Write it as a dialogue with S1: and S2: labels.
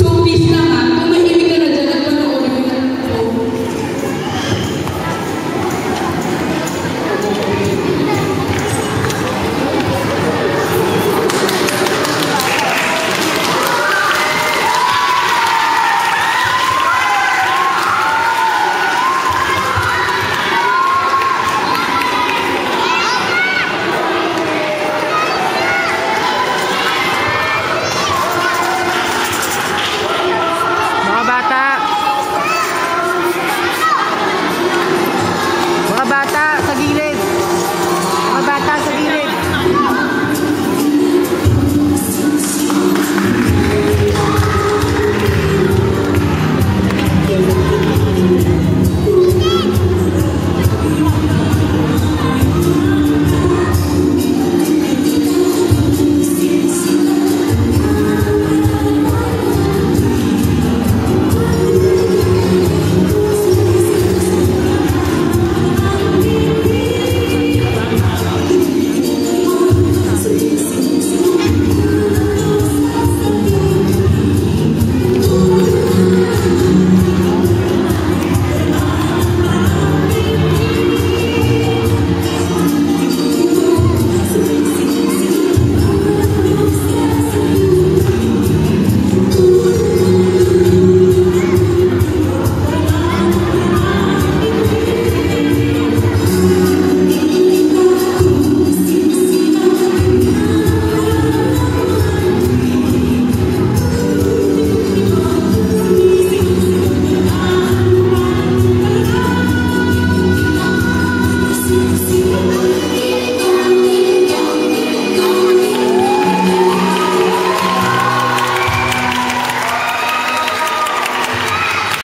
S1: So be